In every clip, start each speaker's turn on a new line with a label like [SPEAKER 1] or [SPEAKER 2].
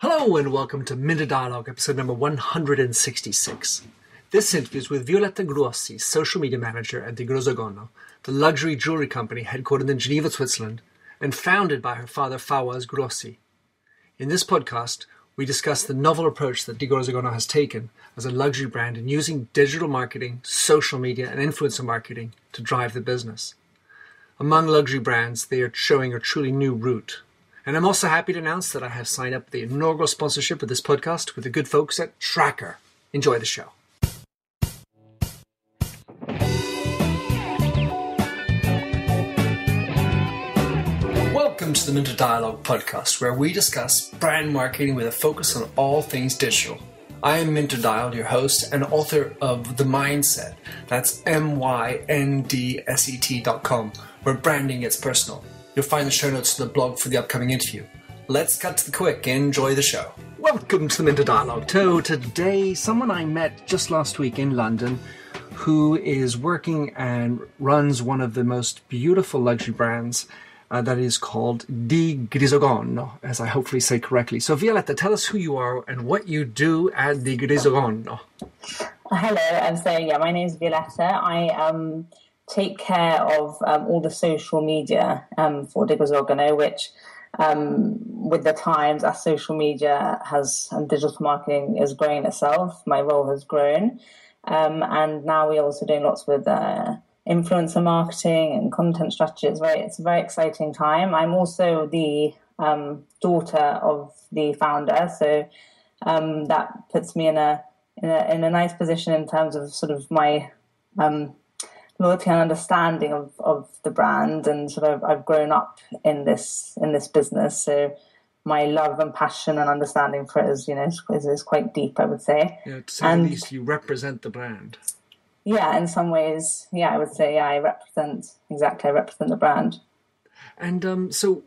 [SPEAKER 1] Hello and welcome to Minter Dialogue, episode number 166. This interview is with Violetta Gruosi, social media manager at de Grisogono, the luxury jewelry company headquartered in Geneva, Switzerland, and founded by her father Fawaz Gruosi. In this podcast, we discuss the novel approach that de Grisogono has taken as a luxury brand in using digital marketing, social media, and influencer marketing to drive the business. Among luxury brands, they are showing a truly new route and I'm also happy to announce that I have signed up the inaugural sponsorship of this podcast with the good folks at Traackr. Enjoy the show. Welcome to the Minter Dialogue podcast, where we discuss brand marketing with a focus on all things digital. I am Minter Dial, your host and author of The Mindset. That's M Y N D S E T.com, where branding gets personal. You'll find the show notes to the blog for the upcoming interview. Let's cut to the quick. and Enjoy the show. Welcome to the Minter Dialogue. So today, someone I met just last week in London who is working and runs one of the most beautiful luxury brands uh, that is called de Grisogono, as I hopefully say correctly. So, Violetta, tell us who you are and what you do at de Grisogono.
[SPEAKER 2] Hello, I'm so yeah, my name is Violetta. I um take care of um, all the social media um, for de Grisogono, which um, with the times, as social media has and digital marketing is growing itself, my role has grown. Um, and now we're also doing lots with uh, influencer marketing and content strategy. It's very, it's a very exciting time. I'm also the um, daughter of the founder, so um, that puts me in a, in a in a nice position in terms of sort of my um, loyalty and understanding of, of the brand and sort of I've grown up in this in this business. So my love and passion and understanding for it is you know is, is quite deep I would say.
[SPEAKER 1] Yeah to say and, the least you represent the brand.
[SPEAKER 2] Yeah in some ways yeah I would say yeah I represent exactly I represent the brand
[SPEAKER 1] and um, so,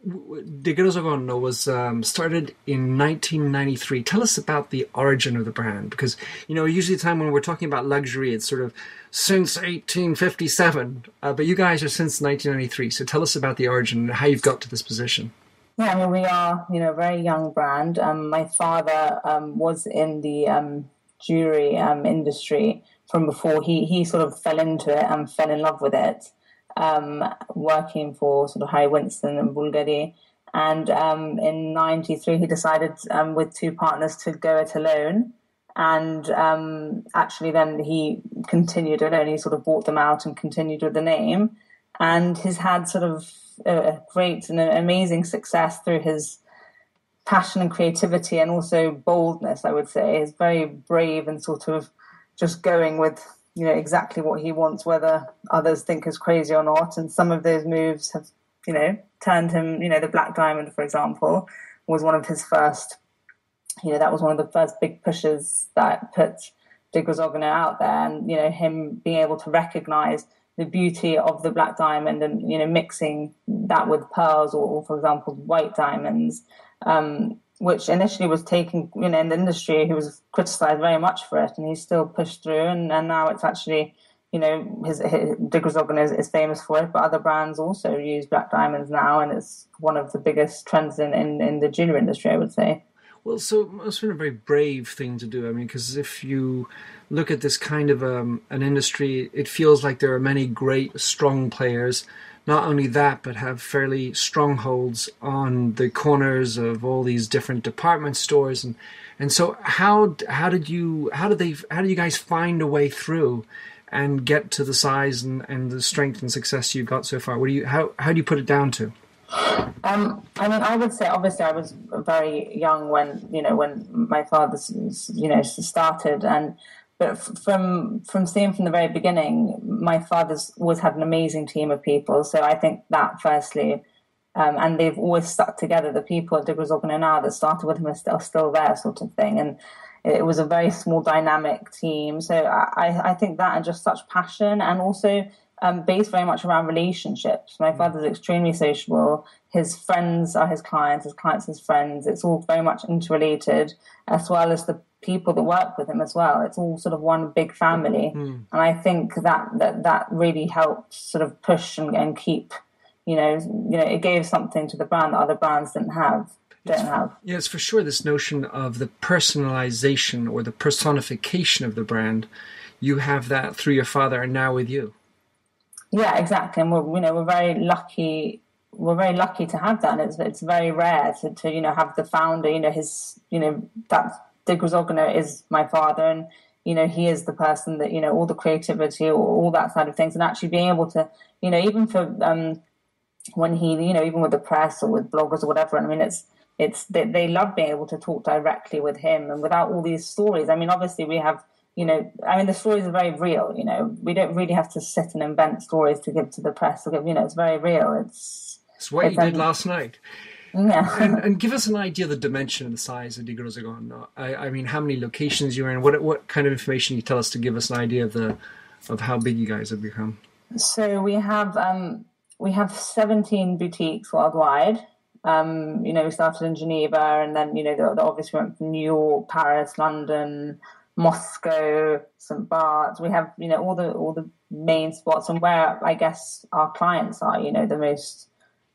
[SPEAKER 1] de Grisogono was um, started in 1993. Tell us about the origin of the brand, because you know usually the time when we're talking about luxury, it's sort of since 1857, uh, but you guys are since 1993. So tell us about the origin and how you've got to this position.
[SPEAKER 2] Yeah, I mean we are you know a very young brand. Um, my father um, was in the um, jewelry um, industry from before. He he sort of fell into it and fell in love with it um, working for sort of Harry Winston and Bulgari. And um, in '93, he decided um, with two partners to go it alone. And um, actually, then he continued alone. He sort of bought them out and continued with the name. And he's had sort of a great and amazing success through his passion and creativity and also boldness, I would say. He's very brave and sort of just going with you know exactly what he wants, whether others think is crazy or not. And some of those moves have, you know, turned him. You know, the Black Diamond, for example, was one of his first. You know, that was one of the first big pushes that put de Grisogono out there, and you know, him being able to recognise the beauty of the black diamond and you know mixing that with pearls or, for example white diamonds um, which initially was taken, you know, in the industry, he was criticized very much for it, and he still pushed through, and, and now it's actually, you know, his, his is, is famous for it, but other brands also use black diamonds now, and it's one of the biggest trends in, in, in the jewelry industry, I would say.
[SPEAKER 1] Well, so it must have been a very brave thing to do. I mean, because if you look at this kind of um, an industry, it feels like there are many great, strong players not only that, but have fairly strongholds on the corners of all these different department stores, and and so how how did you how did they how did you guys find a way through and get to the size and, and the strength and success you've got so far? What do you how how do you put it down to?
[SPEAKER 2] Um, I mean, I would say obviously I was very young when you know when my father you know started, and but from from seeing from the very beginning, my father's always had an amazing team of people. So I think that firstly, um, and they've always stuck together. The people at de Grisogono now that started with him are still, still there, sort of thing. And it was a very small, dynamic team. So I, I think that and just such passion, and also um, based very much around relationships. My mm. father's extremely sociable. His friends are his clients, his clients his friends. It's all very much interrelated, as well as the people that work with him as well. It's all sort of one big family, mm. and I think that that that really helped sort of push and, and keep. You know, you know, it gave something to the brand that other brands didn't have. don't have.
[SPEAKER 1] Yes, for sure. This notion of the personalization or the personification of the brand, you have that through your father and now with you.
[SPEAKER 2] Yeah, exactly. And we're you know we're very lucky. We're very lucky to have that, and it's it's very rare to, to you know have the founder. You know his you know that de Grisogono is my father, and you know he is the person that you know all the creativity, all, all that side of things, and actually being able to you know even for um, when he you know even with the press or with bloggers or whatever. I mean it's it's they, they love being able to talk directly with him and without all these stories. I mean obviously we have you know, I mean, the stories are very real. You know, we don't really have to sit and invent stories to give to the press. To give, you know, it's very real. It's
[SPEAKER 1] it's what it's, you did um, last night.
[SPEAKER 2] Yeah,
[SPEAKER 1] and, and, give us an idea of the dimension and the size of de Grisogono. I, I mean, how many locations you're in? What what kind of information you tell us to give us an idea of the of how big you guys have become?
[SPEAKER 2] So we have um, we have 17 boutiques worldwide. Um, you know, we started in Geneva, and then you know, the, the obviously went from New York, Paris, London, Moscow, St. Barts. We have, you know, all the all the main spots and where I guess our clients are, you know, the most,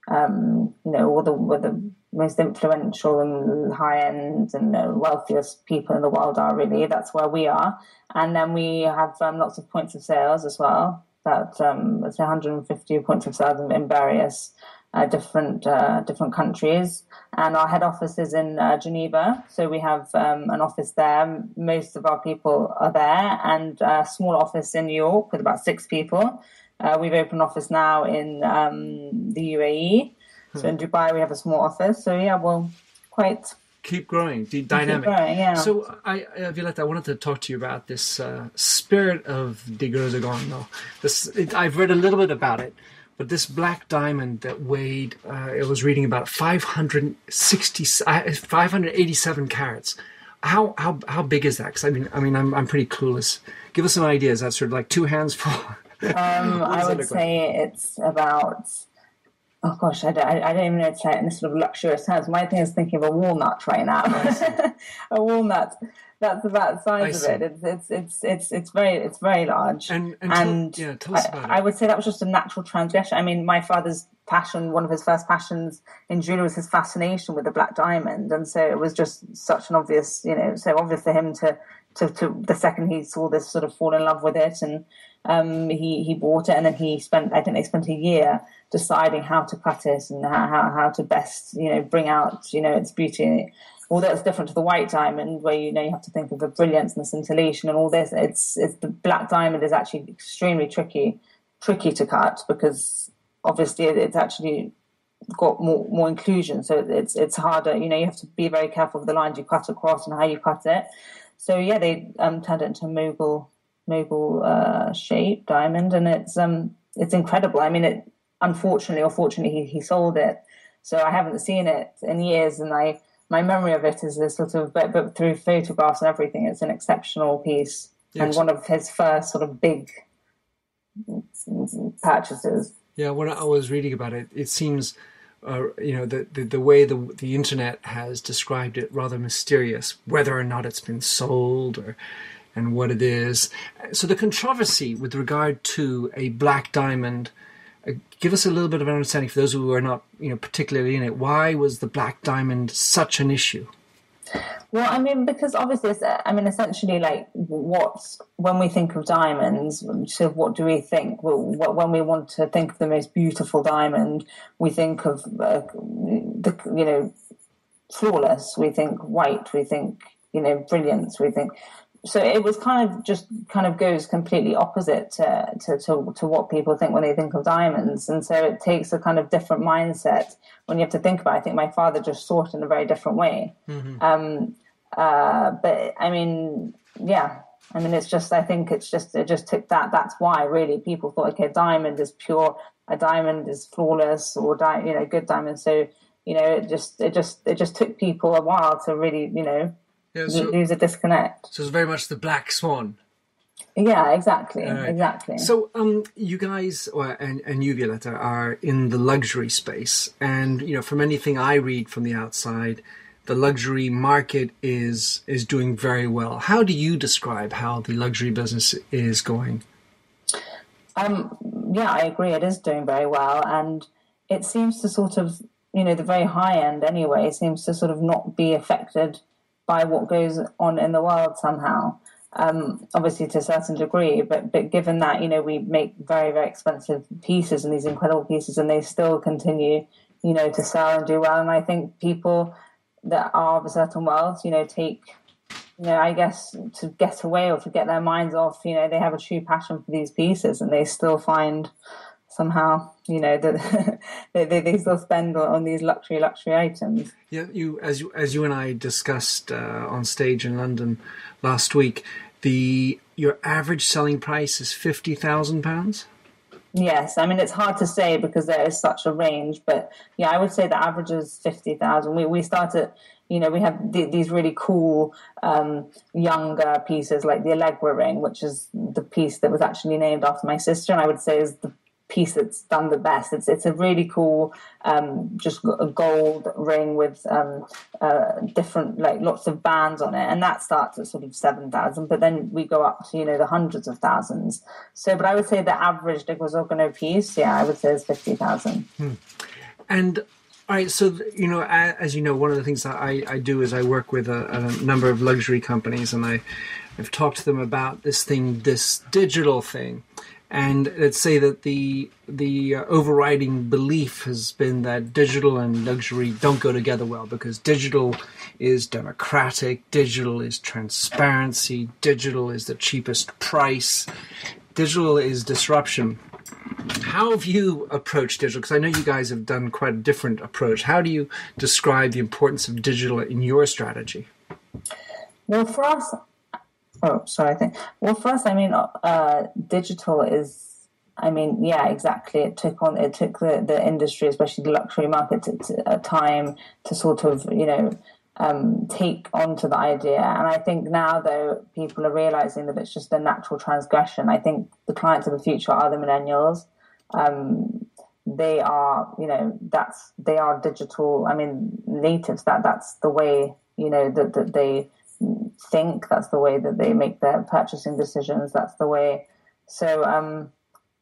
[SPEAKER 2] um, you know, all the, the most influential and high end and the wealthiest people in the world are really. That's where we are. And then we have um, lots of points of sales as well. That um, it's 150 points of sales in various uh, different uh, different countries, and our head office is in uh, Geneva. So we have um, an office there. Most of our people are there, and a small office in New York with about six people. Uh, we've opened an office now in um, the UAE. Hmm. So in Dubai we have a small office. So yeah, well, quite
[SPEAKER 1] keep growing, dynamic.
[SPEAKER 2] Growing, yeah.
[SPEAKER 1] So, I, uh, Violetta, I wanted to talk to you about this uh, spirit of de Grisogono. This, it, I've read a little bit about it, but this black diamond that weighed, uh, I was reading about 560, uh, 587 carats. How how how big is that? Because I mean, I mean, I'm I'm pretty clueless. Give us an idea. Is that sort of like two hands full?
[SPEAKER 2] um, I would say it's about. Oh gosh, I don't, I don't even know to say it in sort of luxurious terms. My thing is thinking of a walnut right now. a walnut that's about the size of it. It's, it's it's it's it's very it's very large.
[SPEAKER 1] And, and, and tell, yeah, tell us about
[SPEAKER 2] I, it. I would say that was just a natural transgression. I mean, my father's passion, one of his first passions in jewelry was his fascination with the black diamond, and so it was just such an obvious, you know, so obvious for him to to, to the second he saw this sort of fall in love with it and. Um, he he bought it and then he spent I think they spent a year deciding how to cut it and how, how, how to best you know bring out you know its beauty although it's different to the white diamond, where you know you have to think of the brilliance and the scintillation and all this. It's it's the black diamond is actually extremely tricky, tricky to cut because obviously it's actually got more more inclusion, so it's it's harder. You know, you have to be very careful with the lines you cut across and how you cut it. So yeah, they um, turned it into a mogul mogul uh, shape diamond, and it's um it's incredible. I mean, it unfortunately or fortunately he, he sold it, so I haven't seen it in years, and I my memory of it is a sort of, but, but through photographs and everything, it's an exceptional piece yes. and one of his first sort of big purchases.
[SPEAKER 1] Yeah, when I was reading about it, it seems, uh, you know, the, the, the way the the internet has described it rather mysterious, whether or not it's been sold or and what it is. So the controversy with regard to a black diamond Uh, give us a little bit of an understanding for those who are not, you know, particularly in it. Why was the black diamond such an issue?
[SPEAKER 2] Well, I mean, because obviously, uh, I mean, essentially, like, what when we think of diamonds, um, so what do we think? Well, when we want to think of the most beautiful diamond, we think of uh, the, you know, flawless. We think white. We think, you know, brilliance. We think so it was kind of just kind of goes completely opposite to, to, to, to, what people think when they think of diamonds. And so it takes a kind of different mindset when you have to think about it. I think my father just saw it in a very different way. Mm-hmm. Um, uh, but I mean, yeah, I mean, it's just, I think it's just, it just took that. That's why really people thought, okay, diamond is pure, a diamond is flawless or, di- you know, good diamond. So, you know, it just, it just, it just took people a while to really, you know, yeah, so, there's a disconnect.
[SPEAKER 1] So it's very much the black swan.
[SPEAKER 2] Yeah, exactly, right. exactly.
[SPEAKER 1] So, um, you guys and and you, Violetta, are in the luxury space, and you know, from anything I read from the outside, the luxury market is is doing very well. How do you describe how the luxury business is going?
[SPEAKER 2] Um, yeah, I agree. It is doing very well, and it seems to sort of you know, the very high end anyway seems to sort of not be affected by what goes on in the world somehow. Um, obviously to a certain degree, but but given that you know we make very very expensive pieces and these incredible pieces, and they still continue, you know, to sell and do well. And I think people that are of a certain wealth, you know, take you know, I guess to get away or to get their minds off, you know, they have a true passion for these pieces and they still find somehow, you know, that they, they still spend on, on, these luxury, luxury items.
[SPEAKER 1] Yeah, you, as you, as you and I discussed uh, on stage in London last week, the, your average selling price is £50,000?
[SPEAKER 2] Yes, I mean it's hard to say because there is such a range, but yeah, I would say the average is fifty thousand. We we started you know, we have th- these really cool um, younger pieces like the Allegra ring, which is the piece that was actually named after my sister, and I would say is the piece that's done the best. It's it's a really cool, um, just a gold ring with um, uh, different like lots of bands on it, and that starts at sort of seven thousand. But then we go up to you know the hundreds of thousands. So, but I would say the average de Grisogono piece, yeah, I would say is fifty thousand.
[SPEAKER 1] Hmm. And all right, so you know, as you know, one of the things that I, I do is I work with a, a, number of luxury companies, and I I've talked to them about this thing, this digital thing, and let's say that the the uh, overriding belief has been that digital and luxury don't go together well because digital is democratic, digital is transparency, digital is the cheapest price, digital is disruption how have you approached digital? Because I know you guys have done quite a different approach. How do you describe the importance of digital in your strategy?
[SPEAKER 2] Well, for us, oh, sorry, I think. Well, us, I mean, uh, digital is. I mean, yeah, exactly. It took on it took the, the industry, especially the luxury market, a time to sort of you know um, take onto the idea. And I think now, though, people are realizing that it's just a natural transgression. I think the clients of the future are the millennials. Um, they are, you know, that's they are digital. I mean, natives. That that's the way, you know, that that they think. That's the way that they make their purchasing decisions. That's the way. So, um,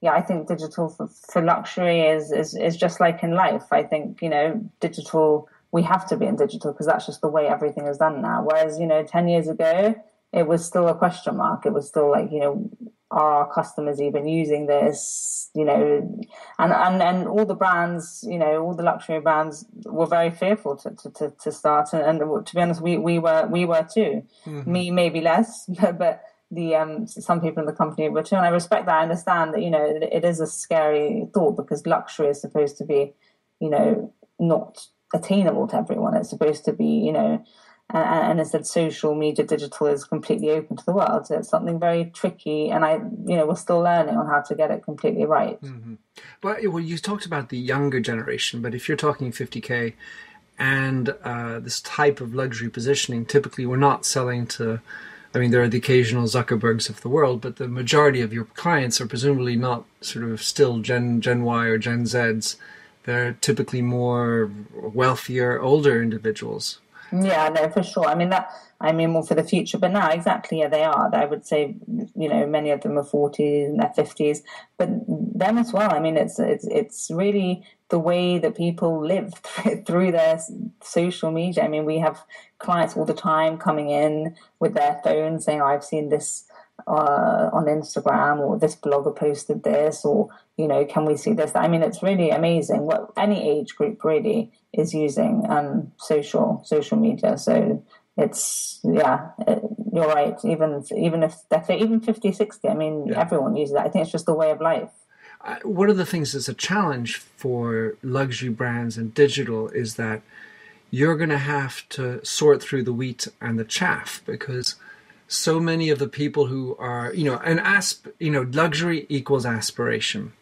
[SPEAKER 2] yeah, I think digital for, for luxury is, is is just like in life. I think you know, digital we have to be in digital because that's just the way everything is done now. Whereas, you know, 10 years ago, it was still a question mark. It was still like, you know, are our customers even using this? You know, and, and, and all the brands, you know, all the luxury brands were very fearful to, to, to, to start. And, and, to be honest, we, we were, we were too. Mm-hmm. Me, maybe less, but, but the um, some people in the company were too. And I respect that. I understand that, you know, it, it is a scary thought because luxury is supposed to be, you know, not attainable to everyone. It's supposed to be, you know, and, and said, social media digital is completely open to the world. So it's something very tricky, and I, you know, we're still learning on how to get it completely right.
[SPEAKER 1] Mm-hmm. But well, you talked about the younger generation, but if you're talking 50k and uh, this type of luxury positioning, typically we're not selling to. I mean, there are the occasional Zuckerbergs of the world, but the majority of your clients are presumably not sort of still Gen Gen Y or Gen Zs they're typically more wealthier, older individuals.
[SPEAKER 2] Yeah, no, for sure. I mean that. I mean more for the future, but now exactly, yeah, they are. I would say, you know, many of them are forties and their fifties, but them as well. I mean, it's it's it's really the way that people live through their social media. I mean, we have clients all the time coming in with their phones saying, oh, "I've seen this uh, on Instagram or this blogger posted this or you know can we see this I mean it's really amazing what any age group really is using um, social social media. So it's yeah it, you're right. Even even if that's even 50 60 I mean yeah. everyone uses it I think it's just the way of life.
[SPEAKER 1] Uh, one of the things that's a challenge for luxury brands and digital is that you're going to have to sort through the wheat and the chaff because so many of the people who are, you know, an asp, you know, luxury equals aspiration.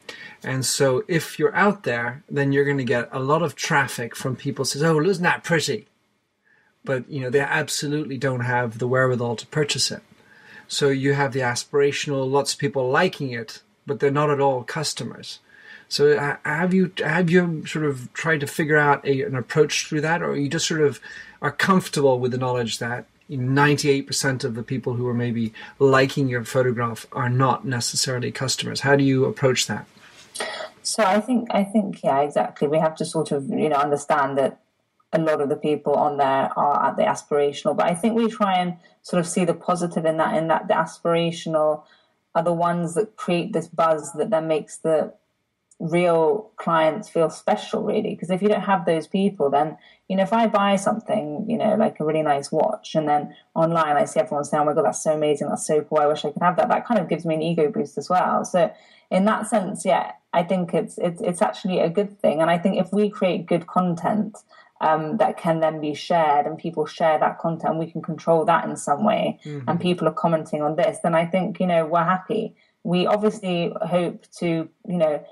[SPEAKER 1] And so if you're out there, then you're going to get a lot of traffic from people says, "Oh, isn't that pretty?" But, you know, they absolutely don't have the wherewithal to purchase it. So you have the aspirational, lots of people liking it, but they're not at all customers. So uh, have you have you sort of tried to figure out a, an approach through that, or you just sort of are comfortable with the knowledge that 98% of the people who are maybe liking your photograph are not necessarily customers. How do you approach that?
[SPEAKER 2] So I think I think yeah, exactly. We have to sort of you know understand that a lot of the people on there are at the aspirational, but I think we try and sort of see the positive in that. In that the aspirational are the ones that create this buzz that then makes the real clients feel special really because if you don't have those people then you know if i buy something you know like a really nice watch and then online i see everyone saying oh my god that's so amazing that's so cool i wish i could have that that kind of gives me an ego boost as well so in that sense yeah i think it's it's, it's actually a good thing and i think if we create good content um, that can then be shared and people share that content we can control that in some way mm-hmm. and people are commenting on this then i think you know we're happy we obviously hope to you know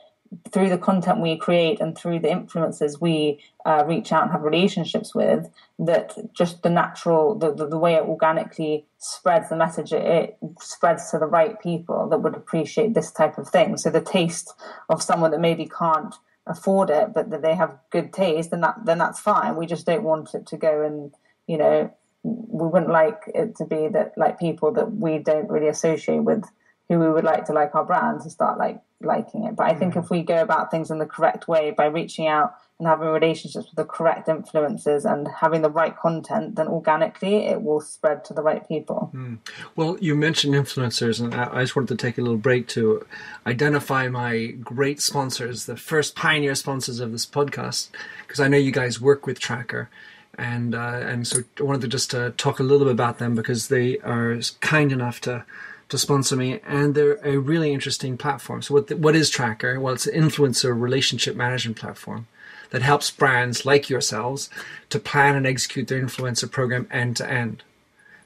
[SPEAKER 2] through the content we create and through the influencers we uh, reach out and have relationships with, that just the natural, the, the, the way it organically spreads the message, it, it, spreads to the right people that would appreciate this type of thing. So the taste of someone that maybe can't afford it, but that they have good taste, then that then that's fine. We just don't want it to go and you know we wouldn't like it to be that like people that we don't really associate with who we would like to like our brand to start like liking it. But I think mm. if we go about things in the correct way by reaching out and having relationships with the correct influencers and having the right content, then organically it will spread to the right people.
[SPEAKER 1] Mm. Well, you mentioned influencers, and I just wanted to take a little break to identify my great sponsors, the first pioneer sponsors of this podcast, because I know you guys work with Traackr. And uh, and so I wanted to just uh, talk a little bit about them because they are kind enough to to sponsor me, and they're a really interesting platform. So, what the, what is Traackr? Well, it's an influencer relationship management platform that helps brands like yourselves to plan and execute their influencer program end to end.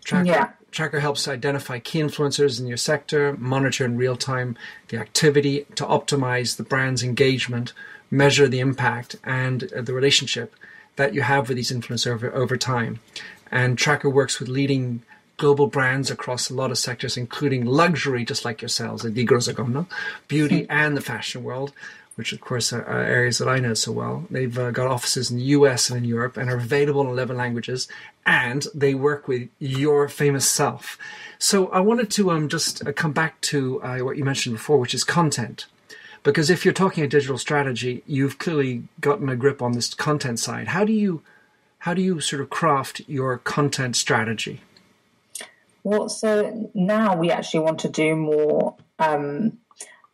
[SPEAKER 1] Traackr, yeah. Traackr helps identify key influencers in your sector, monitor in real time the activity to optimize the brand's engagement, measure the impact and uh, the relationship that you have with these influencers over, over time. And Traackr works with leading global brands across a lot of sectors, including luxury, just like yourselves, the Große beauty, and the fashion world, which of course are, are, areas that I know so well. They've uh, got offices in the US and in Europe and are available in 11 languages, and they work with your famous self. So I wanted to um, just uh, come back to uh, what you mentioned before, which is content. Because if you're talking a digital strategy, you've clearly gotten a grip on this content side. How do you how do you sort of craft your content strategy?
[SPEAKER 2] Well, so now we actually want to do more um,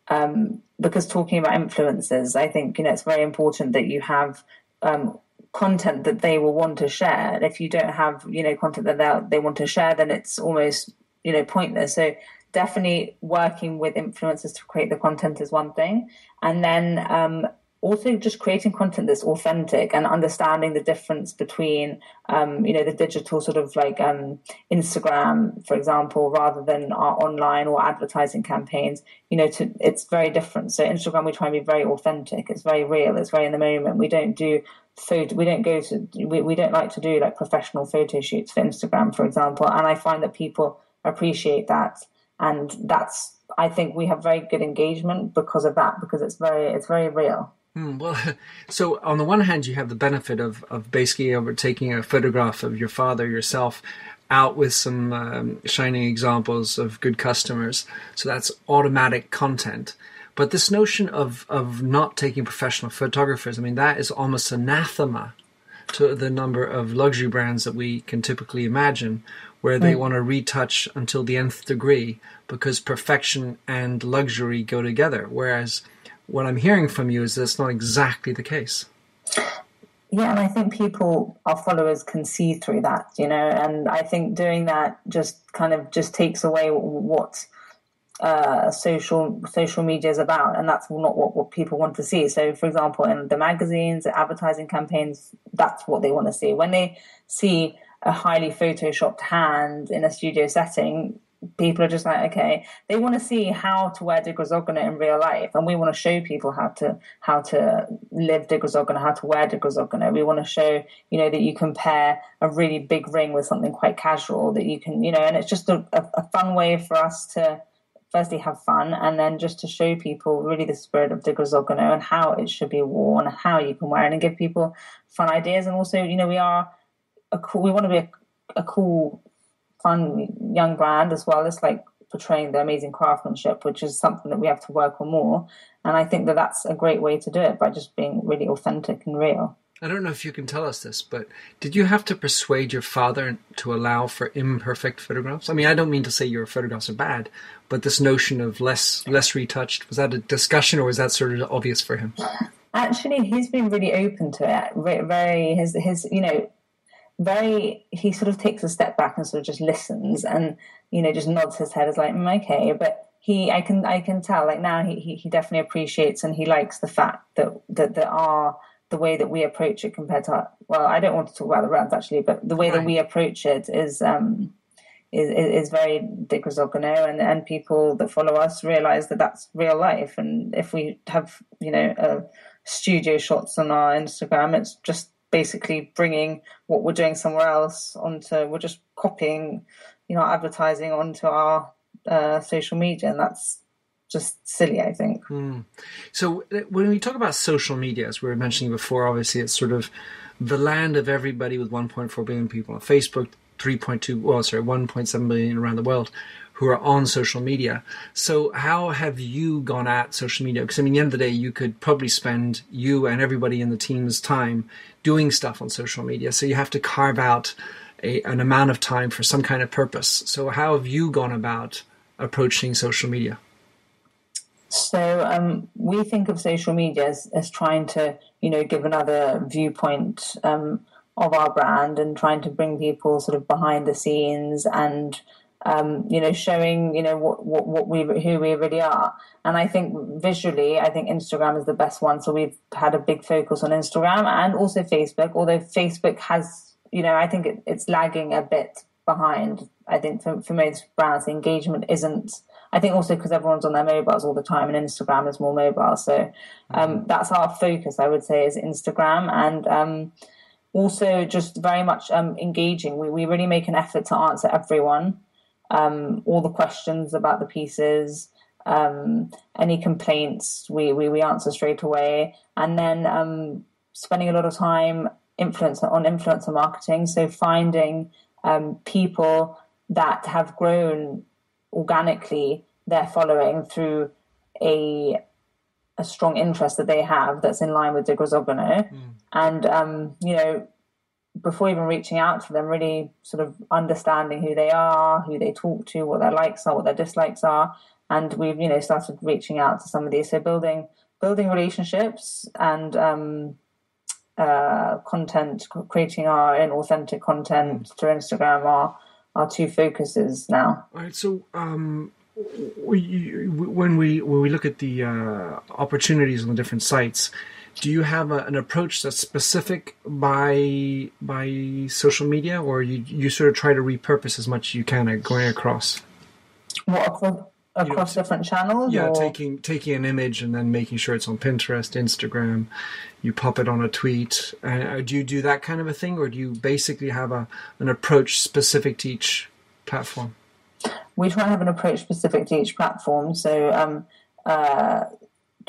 [SPEAKER 2] um, because talking about influencers, I think you know it's very important that you have um, content that they will want to share. And if you don't have you know content that they they want to share, then it's almost you know pointless. So definitely working with influencers to create the content is one thing, and then um, also just creating content that's authentic and understanding the difference between um, you know the digital sort of like um, instagram for example rather than our online or advertising campaigns you know to, it's very different. So instagram we try and be very authentic. It's very real. It's very in the moment. We don't do photo we don't go to we, we don't like to do like professional photo shoots for instagram for example. And i find that people appreciate that. And that's i think we have very good engagement because of that because it's very it's very real
[SPEAKER 1] well, so on the one hand, you have the benefit of, of basically over taking a photograph of your father yourself out with some um, shining examples of good customers. So that's automatic content. But this notion of, of not taking professional photographers, I mean, that is almost anathema to the number of luxury brands that we can typically imagine, where they mm. want to retouch until the nth degree because perfection and luxury go together. Whereas what I'm hearing from you is that's not exactly the case.
[SPEAKER 2] Yeah, and I think people, our followers, can see through that, you know, and I think doing that just kind of just takes away what uh, social social media is about, and that's not what, what people want to see. So, for example, in the magazines, the advertising campaigns, that's what they want to see. When they see a highly photoshopped hand in a studio setting, people are just like, okay, they want to see how to wear de Grisogono in real life, and we want to show people how to how to live de Grisogono, how to wear de Grisogono. We want to show, you know, that you can pair a really big ring with something quite casual. That you can, you know, and it's just a, a, a fun way for us to firstly have fun and then just to show people really the spirit of de Grisogono and how it should be worn, how you can wear it, and give people fun ideas. And also, you know, we are a cool. We want to be a, a cool fun young brand as well. It's like portraying the amazing craftsmanship, which is something that we have to work on more. And I think that that's a great way to do it by just being really authentic and real.
[SPEAKER 1] I don't know if you can tell us this, but did you have to persuade your father to allow for imperfect photographs? I mean, I don't mean to say your photographs are bad, but this notion of less less retouched was that a discussion, or was that sort of obvious for him?
[SPEAKER 2] Actually, he's been really open to it. Very his his you know very he sort of takes a step back and sort of just listens and you know just nods his head as like mm, okay, but he I can I can tell like now he, he he definitely appreciates and he likes the fact that that there are the way that we approach it compared to well, I don't want to talk about the brands actually, but the way that we approach it is um, is, is very de Grisogono, and and people that follow us realize that that's real life. And if we have you know uh, studio shots on our Instagram, it's just basically bringing what we're doing somewhere else onto. We're just copying, you know, advertising onto our uh, social media, and that's just silly, I think.
[SPEAKER 1] Mm. So uh, when we talk about social media, as we were mentioning before, obviously it's sort of the land of everybody with 1.4 billion people on Facebook, 3.2, well, sorry, 1.7 billion around the world who are on social media. So how have you gone at social media? Because I mean, the end of the day, you could probably spend you and everybody in the team's time doing stuff on social media. So you have to carve out a, an amount of time for some kind of purpose. So how have you gone about approaching social media?
[SPEAKER 2] So um, we think of social media as, as, trying to, you know, give another viewpoint um, of our brand and trying to bring people sort of behind the scenes and, um, you know, showing, you know, what, what, what, we who we really are. And I think visually, I think Instagram is the best one. So we've had a big focus on Instagram and also Facebook. Although Facebook has, you know, I think it, it's lagging a bit behind. I think for, for most brands, the engagement isn't I think also because everyone's on their mobiles all the time, and Instagram is more mobile. So um, mm-hmm. that's our focus, I would say, is Instagram, and um, also just very much um, engaging. We we really make an effort to answer everyone, um, all the questions about the pieces. Um, any complaints we, we, we answer straight away and then um, spending a lot of time influencer on influencer marketing so finding people that have grown organically their following through a a strong interest that they have that's in line with de Grisogono. Mm. And um, you know, before even reaching out to them, really sort of understanding who they are, who they talk to, what their likes are, what their dislikes are. And we've, you know, started reaching out to some of these. So building building relationships and um, uh, content, creating our own authentic content mm. through Instagram are our two focuses now.
[SPEAKER 1] All right. So, um, we, when we when we look at the uh, opportunities on the different sites, do you have a, an approach that's specific by by social media, or you you sort of try to repurpose as much as you can going across?
[SPEAKER 2] What across you know, different channels?
[SPEAKER 1] Yeah, or? taking taking an image and then making sure it's on Pinterest, Instagram. You pop it on a tweet. Uh, do you do that kind of a thing, or do you basically have a an approach specific to each platform?
[SPEAKER 2] We try and have an approach specific to each platform. So. Um, uh,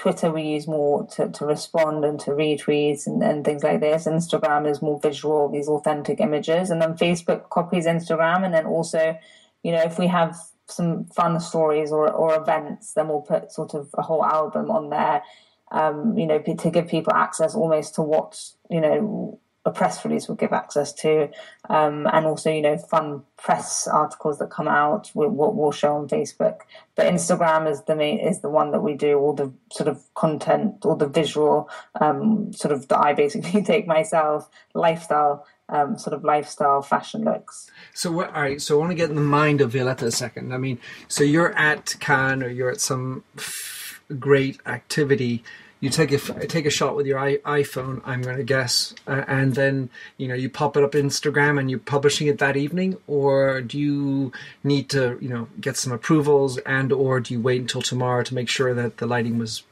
[SPEAKER 2] Twitter we use more to, to respond and to retweets and, and things like this. Instagram is more visual, these authentic images. And then Facebook copies Instagram. And then also, you know, if we have some fun stories or, or events, then we'll put sort of a whole album on there, um, you know, to give people access almost to what, you know, a press release will give access to, um, and also, you know, fun press articles that come out, we'll, we'll show on Facebook. But Instagram is the main, is the one that we do all the sort of content, all the visual, um, sort of that I basically take myself, lifestyle um, sort of lifestyle fashion looks.
[SPEAKER 1] So what? All right. So I want to get in the mind of Violetta a second. I mean, so you're at Cannes or you're at some f- great activity. You take a take a shot with your iPhone. I'm going to guess, uh, and then you know you pop it up Instagram and you're publishing it that evening, or do you need to you know get some approvals and or do you wait until tomorrow to make sure that the lighting was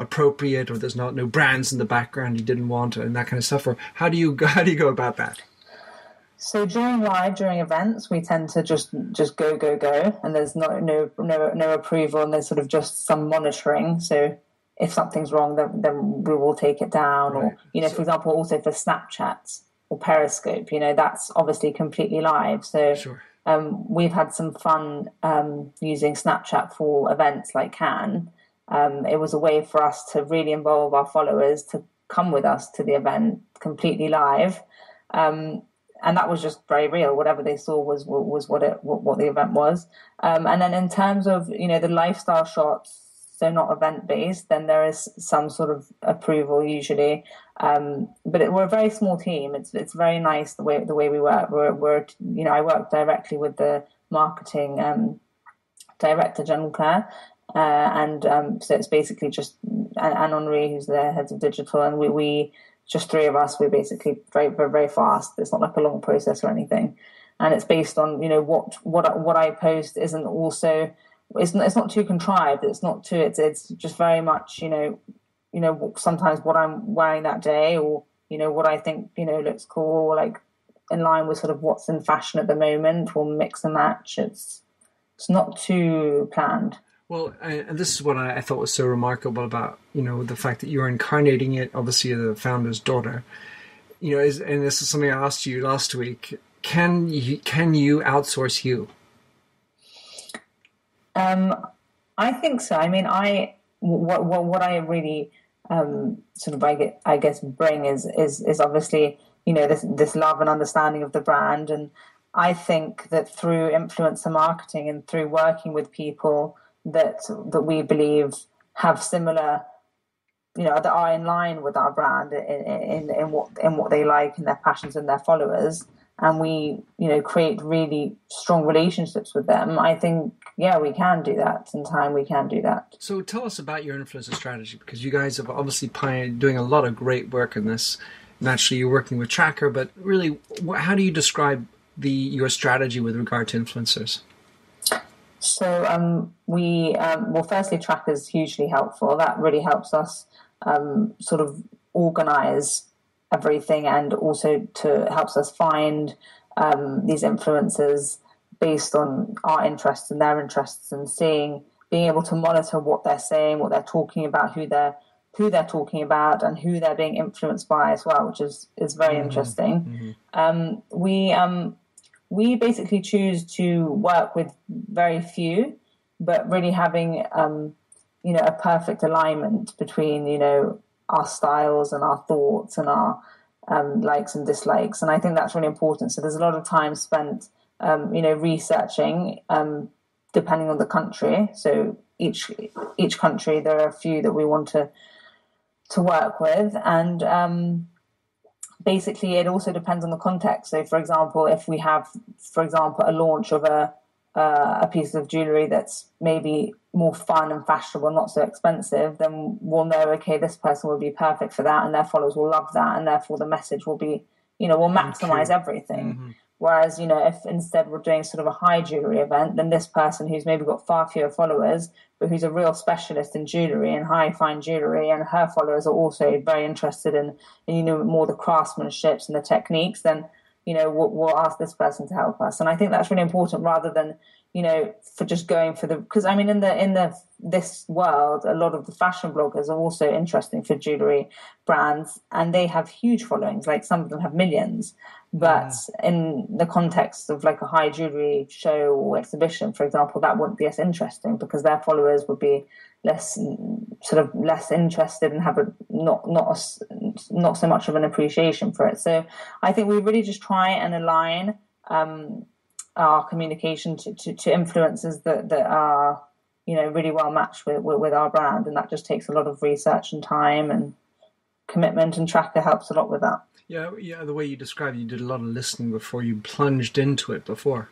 [SPEAKER 1] appropriate or there's not no brands in the background you didn't want and that kind of stuff or how do you how do you go about that
[SPEAKER 2] so during live during events we tend to just just go go go and there's no no no no approval and there's sort of just some monitoring so if something's wrong then, then we will take it down right. or you know so, for example also for Snapchat or periscope you know that's obviously completely live so sure. um, we've had some fun um, using Snapchat for events like Cannes. Um, it was a way for us to really involve our followers to come with us to the event completely live. Um, and that was just very real. Whatever they saw was was what it what, what the event was. Um, and then in terms of you know the lifestyle shots, so not event based, then there is some sort of approval usually. Um, but it, we're a very small team. It's it's very nice the way the way we work. We're, we're you know I work directly with the marketing um, director, John Claire, uh, and um, so it's basically just Anne Henri, who's the head of digital, and we we just three of us. We're basically very, very, very fast. It's not like a long process or anything, and it's based on you know what what what I post isn't also it's not, it's not too contrived. It's not too. It's it's just very much you know you know sometimes what I'm wearing that day or you know what I think you know looks cool or like in line with sort of what's in fashion at the moment. We'll mix and match. It's it's not too planned.
[SPEAKER 1] Well, and this is what I, thought was so remarkable about you know the fact that you're incarnating it. Obviously, the founder's daughter. You know, is, and this is something I asked you last week. Can you can you outsource you?
[SPEAKER 2] Um, I think so. I mean, I what what, what I really um, sort of I, I guess bring is is is obviously you know this this love and understanding of the brand, and I think that through influencer marketing and through working with people that that we believe have similar you know that are in line with our brand in, in, in what in what they like and their passions and their followers and we you know create really strong relationships with them i think yeah we can do that. In time we can do that.
[SPEAKER 1] So tell us about your influencer strategy because you guys have obviously pioneered doing a lot of great work in this. Naturally you're working with Traackr but really how do you describe the your strategy with regard to influencers?
[SPEAKER 2] So um, we um, well, firstly, Traackr is hugely helpful. That really helps us um, sort of organize everything, and also to helps us find um, these influencers based on our interests and their interests, and seeing being able to monitor what they're saying, what they're talking about, who they're who they're talking about, and who they're being influenced by as well, which is is very mm-hmm. interesting. Mm-hmm. Um, we um, we basically choose to work with very few, but really having um, you know a perfect alignment between you know our styles and our thoughts and our um, likes and dislikes, and I think that's really important. So there's a lot of time spent um, you know researching um, depending on the country. So each each country there are a few that we want to to work with and um, basically it also depends on the context. So, for example, if we have, for example, a launch of a uh, a piece of jewelry that's maybe more fun and fashionable, not so expensive, then we'll know okay, this person will be perfect for that, and their followers will love that, and therefore the message will be, you know, we'll maximize everything. Mm-hmm. Whereas, you know, if instead we're doing sort of a high jewelry event, then this person who's maybe got far fewer followers, but who's a real specialist in jewelry and high fine jewelry, and her followers are also very interested in, in you know, more the craftsmanships and the techniques, then, you know, we'll, we'll ask this person to help us. And I think that's really important rather than, you know, for just going for the, because I mean, in the, in the, this world, a lot of the fashion bloggers are also interesting for jewelry brands and they have huge followings. Like some of them have millions. But yeah. in the context of like a high jewelry show or exhibition, for example, that wouldn't be as interesting because their followers would be less sort of less interested and have a not not a, not so much of an appreciation for it. So I think we really just try and align um, our communication to, to, to, influences that that are you know really well matched with, with, with our brand, and that just takes a lot of research and time and commitment. And Traackr helps a lot with that.
[SPEAKER 1] Yeah, yeah. The way you described, it, you did a lot of listening before you plunged into it. Before.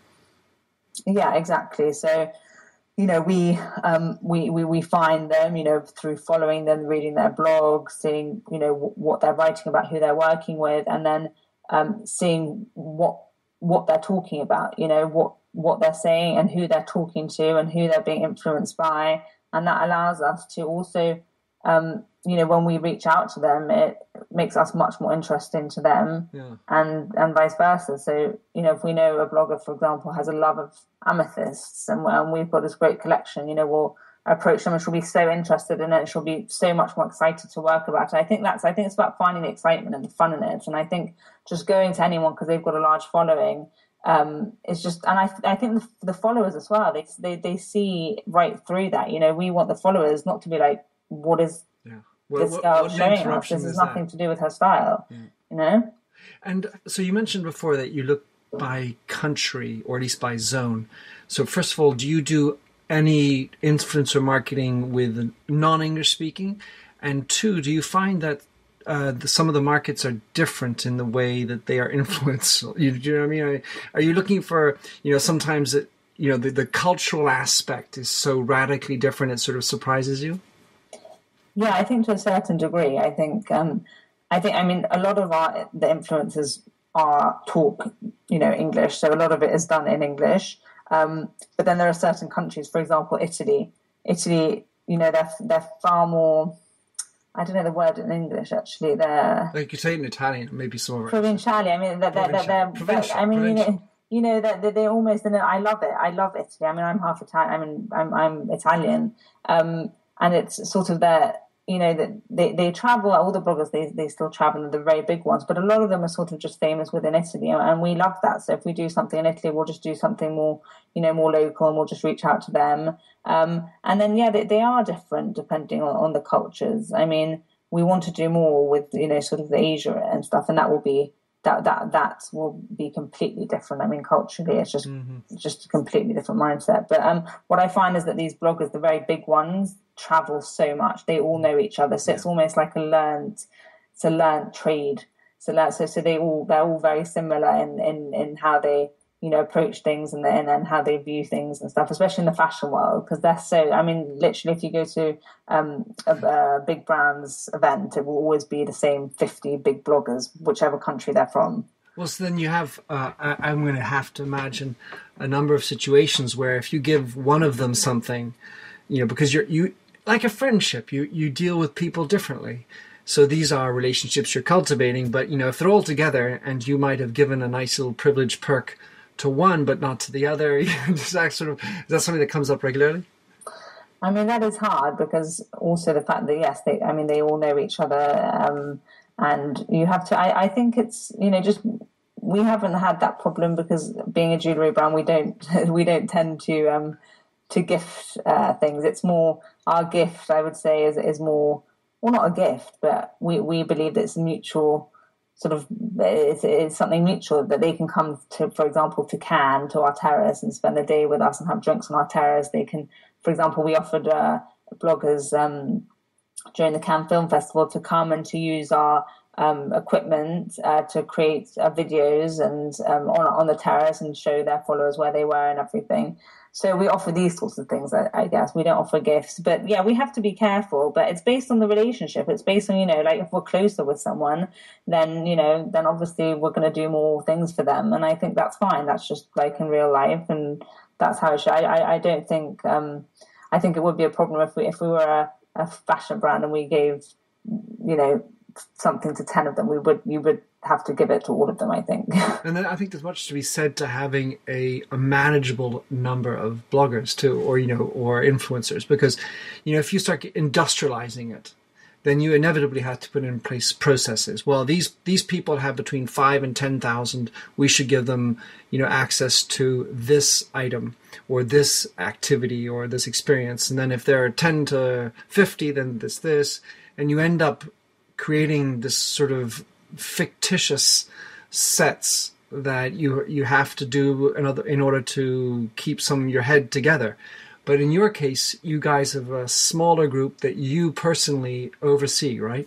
[SPEAKER 2] Yeah, exactly. So, you know, we um, we, we we find them, you know, through following them, reading their blogs, seeing, you know, w- what they're writing about, who they're working with, and then um, seeing what what they're talking about. You know, what what they're saying and who they're talking to and who they're being influenced by, and that allows us to also um, you know, when we reach out to them, it makes us much more interesting to them, yeah. and and vice versa. So, you know, if we know a blogger, for example, has a love of amethysts, and, and we've got this great collection, you know, we'll approach them, and she'll be so interested in it, she'll be so much more excited to work about it. I think that's, I think it's about finding the excitement and the fun in it, and I think just going to anyone because they've got a large following um, it's just, and I, I think the, the, followers as well, they, they, they see right through that. You know, we want the followers not to be like, what is. Well, this girl showing us? This has nothing that? to do with her style, yeah. you know?
[SPEAKER 1] And so you mentioned before that you look by country or at least by zone. So first of all, do you do any influencer marketing with non-English speaking? And two, do you find that uh, the, some of the markets are different in the way that they are influenced. You, you know what I mean? Are, are, you looking for, you know, sometimes it, you know, the, the cultural aspect is so radically different it sort of surprises you?
[SPEAKER 2] Yeah, I think to a certain degree. I think, um, I think, I mean, a lot of our, the influencers are talk, you know, English. So a lot of it is done in English. Um, but then there are certain countries, for example, Italy. Italy, you know, they're, they're far more, I don't know the word in English actually. They're
[SPEAKER 1] like you say it in Italian, maybe some of it.
[SPEAKER 2] provinciali. I mean, they're, they're, they're, they're I mean, you know, you know that they're, they're, almost. I love it. I love Italy. I mean, I'm half Italian. I mean, I'm I'm Italian, um, and it's sort of that you know that they, they travel all the bloggers they, they still travel the very big ones but a lot of them are sort of just famous within italy and we love that. So if we do something in italy we'll just do something more you know more local and we'll just reach out to them. Um, and then yeah they, they are different depending on, on the cultures. I mean we want to do more with you know sort of the Asia and stuff, and that will be that that that will be completely different. I mean, culturally, it's just mm-hmm. just a completely different mindset. But um, what I find is that these bloggers, the very big ones, travel so much. They all know each other, so it's almost like a learned, it's a learned trade. So so so they all they're all very similar in in in how they you know approach things and then and how they view things and stuff especially in the fashion world because they're so i mean literally if you go to um, a, a, big brands event it will always be the same 50 big bloggers whichever country they're from.
[SPEAKER 1] Well so then you have uh, I, i'm going to have to imagine a number of situations where if you give one of them something you know because you're you like a friendship you you deal with people differently. So these are relationships you're cultivating but you know if they're all together and you might have given a nice little privilege perk to one but not to the other? is that sort of is that something that comes up regularly?
[SPEAKER 2] I mean, that is hard because also the fact that yes, they I mean they all know each other, um, and you have to. I, I think it's you know just we haven't had that problem because being a jewelry brand, we don't we don't tend to um, to gift uh, things. It's more our gift, I would say, is is more well not a gift, but we we believe that it's mutual sort of it's, something mutual that they can come to, for example, to Cannes, to our terrace and spend a day with us and have drinks on our terrace. They can, for example, we offered uh, bloggers um, during the Cannes Film Festival to come and to use our um, equipment uh, to create uh, videos and um, on on the terrace and show their followers where they were and everything. So we offer these sorts of things, I, I, guess. We don't offer gifts, but yeah, we have to be careful. But it's based on the relationship. It's based on you know, like if we're closer with someone, then you know, then obviously we're going to do more things for them, and I think that's fine. That's just like in real life, and that's how it should. I, I, I don't think. Um, I think it would be a problem if we if we were a, a fashion brand and we gave, you know, something to ten of them. We would you would have to give it to all of them, I think.
[SPEAKER 1] and then I think there's much to be said to having a, a manageable number of bloggers too, or you know, or influencers, because you know if you start industrializing it, then you inevitably have to put in place processes. Well, these these people have between five and ten thousand. We should give them, you know, access to this item or this activity or this experience. And then if there are ten to fifty, then this this, and you end up creating this sort of fictitious sets that you you have to do another in order to keep some of your head together. But in your case, you guys have a smaller group that you personally oversee, right?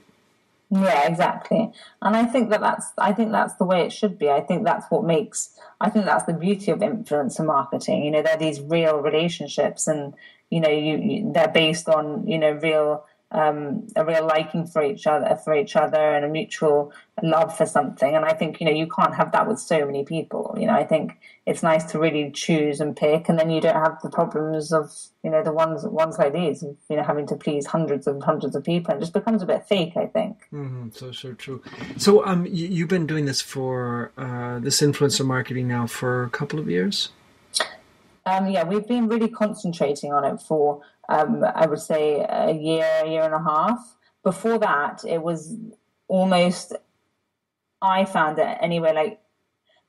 [SPEAKER 2] Yeah, exactly. And I think that that's I think that's the way it should be. I think that's what makes I think that's the beauty of influencer marketing. You know, they're these real relationships, and you know, you, you they're based on you know real um, a real liking for each other, for each other, and a mutual love for something. And I think you know you can't have that with so many people. You know, I think it's nice to really choose and pick, and then you don't have the problems of you know the ones ones like these, you know, having to please hundreds and hundreds of people. It just becomes a bit fake. I think.
[SPEAKER 1] Mm-hmm. So so true. So um, you, have been doing this for uh, this influencer marketing now for a couple of years.
[SPEAKER 2] Um, yeah, we've been really concentrating on it for um, I would say a year, a year and a half. Before that, it was almost, I found it anyway, like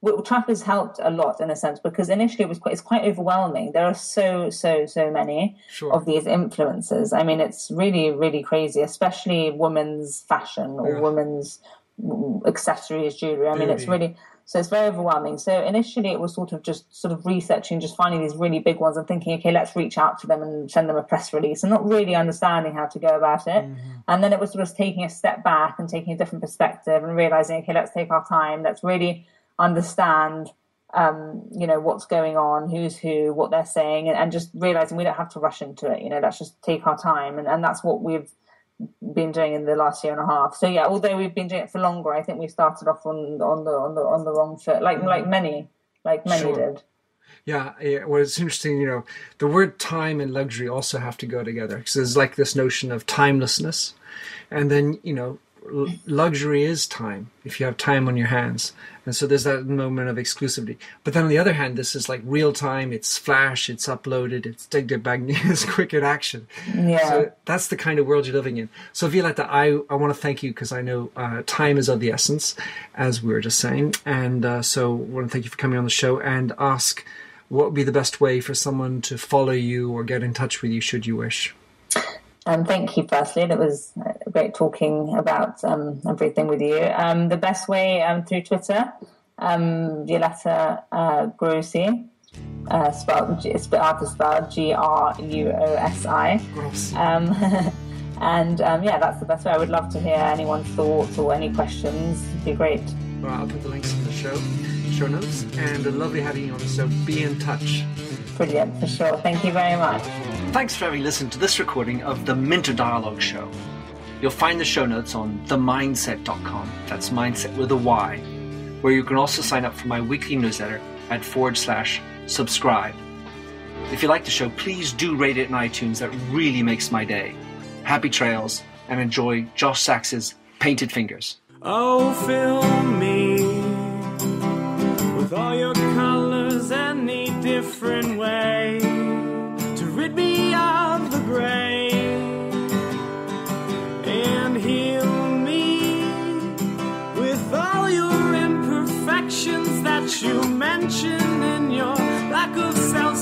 [SPEAKER 2] Traackr has helped a lot in a sense because initially it was quite, it's quite overwhelming. There are so so so many
[SPEAKER 1] Sure.
[SPEAKER 2] of these influences. I mean, it's really really crazy, especially women's fashion or
[SPEAKER 1] Yeah.
[SPEAKER 2] women's mm, accessories, jewelry. I mean, it's really so it's very overwhelming. So initially it was sort of just sort of researching, just finding these really big ones and thinking, okay, let's reach out to them and send them a press release, and not really understanding how to go about it. And then it was sort of taking a step back and taking a different perspective and realizing, okay, let's take our time. Let's really understand um, you know what's going on, who's who, what they're saying, and, and just realizing we don't have to rush into it. You know, let's just take our time, and, and that's what we've been doing in the last year and a half. So yeah, although we've been doing it for longer, I think we started off on on the on the on the wrong foot, like mm. like many like many
[SPEAKER 1] Sure.
[SPEAKER 2] did.
[SPEAKER 1] Yeah, yeah, well, it's interesting, you know, the word time and luxury also have to go together because there's like this notion of timelessness. And then, you know, luxury is time if you have time on your hands. And so there's that moment of exclusivity. But then on the other hand, this is like real time, it's flash, it's uploaded, it's dig bang, it's quick in action.
[SPEAKER 2] Yeah.
[SPEAKER 1] So that's the kind of world you're living in. So Violetta, I, I want to thank you because I know uh, time is of the essence, as we were just saying. And uh, so I want to thank you for coming on the show and ask what would be the best way for someone to follow you or get in touch with you should you wish.
[SPEAKER 2] Um, thank you, firstly. It was great talking about um, everything with you. Um, the best way um, through Twitter, um, Violetta uh, Gruosi, uh, spelled, it's spelled out spelled G R U O S I. Um, and um, yeah, that's the best way. I would love to hear anyone's thoughts or any questions. It'd be great.
[SPEAKER 1] Well, I'll put the links in the show, show notes. And lovely having you on. So be in touch.
[SPEAKER 2] Brilliant, for sure. Thank you very much.
[SPEAKER 1] Thanks for having listened to this recording of the Minter Dialogue Show. You'll find the show notes on themindset.com. That's mindset with a Y, where you can also sign up for my weekly newsletter at forward slash subscribe. If you like the show, please do rate it in iTunes. That really makes my day. Happy trails and enjoy Josh Sachs's Painted Fingers.
[SPEAKER 3] Oh, fill me with all your colors, any different way you mention in your lack of self